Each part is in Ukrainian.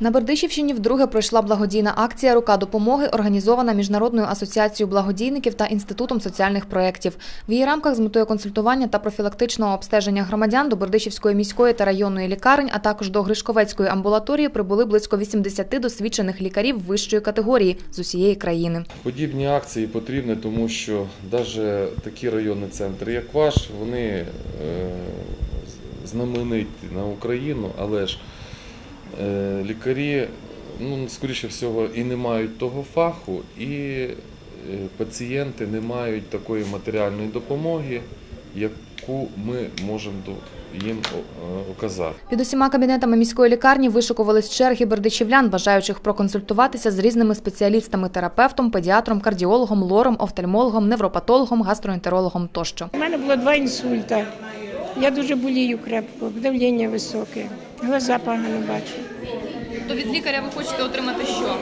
На Бердичівщині вдруге пройшла благодійна акція Рука допомоги, організована Міжнародною асоціацією благодійників та інститутом соціальних проєктів. В її рамках з метою консультування та профілактичного обстеження громадян до Бердичівської міської та районної лікарень, а також до Гришковецької амбулаторії прибули близько 80 досвідчених лікарів вищої категорії з усієї країни. Подібні акції потрібні, тому що навіть такі районні центри, як ваш, вони е, знамениті на Україну, але ж лікарі, ну, скоріше всього, і не мають того фаху, і е, пацієнти не мають такої матеріальної допомоги, яку ми можемо до- їм е, оказати. Під усіма кабінетами міської лікарні вишукувались черги бердичівлян, бажаючих проконсультуватися з різними спеціалістами, терапевтом, педіатром, кардіологом, лором, офтальмологом, невропатологом, гастроентерологом тощо. У мене було два інсульта. Я дуже болію крепко, давлення високе, глаза погано бачу. То від лікаря ви хочете отримати що?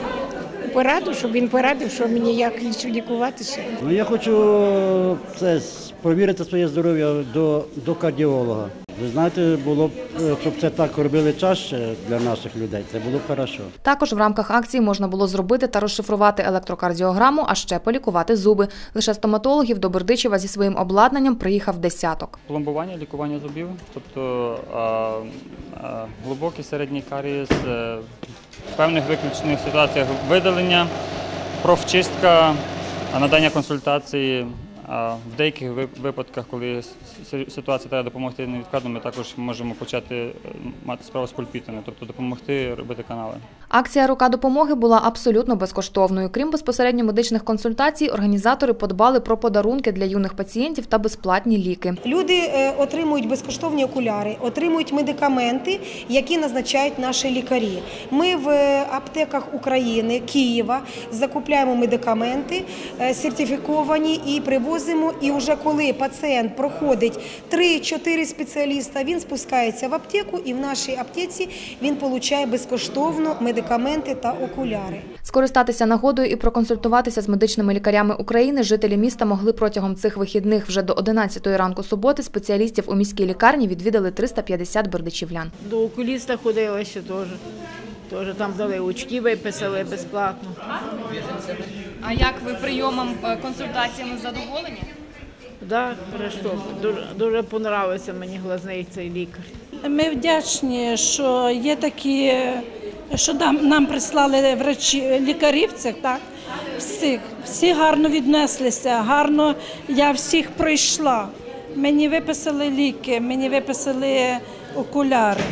Пораду, щоб він порадив, що мені як лікуватися. Ну, я хочу е, це, провірити своє здоров'я до, до кардіолога. Ви знаєте, було б, е, щоб це так робили чаще для наших людей, це було б хорошо. Також в рамках акції можна було зробити та розшифрувати електрокардіограму, а ще полікувати зуби. Лише стоматологів до Бердичева зі своїм обладнанням приїхав десяток. Пломбування, лікування зубів, тобто а, а, глибокий середній карієс, е, в певних виключених ситуаціях видалення, профчистка, а надання консультації. А в деяких випадках, коли ситуація треба допомогти невідкладно, ми також можемо почати е, мати справу з пульпітами, тобто допомогти робити канали. Акція Рука допомоги була абсолютно безкоштовною. Крім безпосередньо медичних консультацій, організатори подбали про подарунки для юних пацієнтів та безплатні ліки. Люди е, отримують безкоштовні окуляри, отримують медикаменти, які назначають наші лікарі. Ми в е, аптеках України, Києва закупляємо медикаменти сертифіковані і привозимо. І вже коли пацієнт проходить 3-4 спеціаліста, він спускається в аптеку, і в нашій аптеці він отримує безкоштовно медикаменти та окуляри. Скористатися нагодою і проконсультуватися з медичними лікарями України жителі міста могли протягом цих вихідних вже до 11 ранку суботи. Спеціалістів у міській лікарні відвідали 350 бердичівлян. До окуліста ходила ще теж. Теж там дали очки, виписали безплатно. А як ви прийомом е, консультаціями задоволені? Да, хорошо. Дуже, дуже понравився мені глазний цей лікар. Ми вдячні, що є такі, що нам, нам прислали врачі, лікарів цих, так? Всіх. Всі гарно віднеслися, гарно я всіх пройшла. Мені виписали ліки, мені виписали окуляри.